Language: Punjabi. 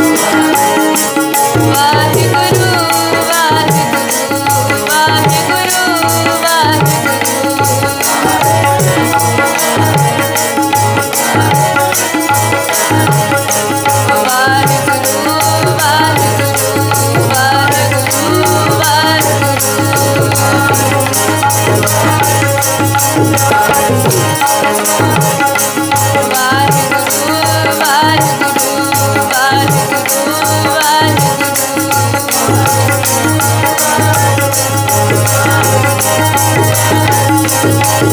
Thank you. Thank you.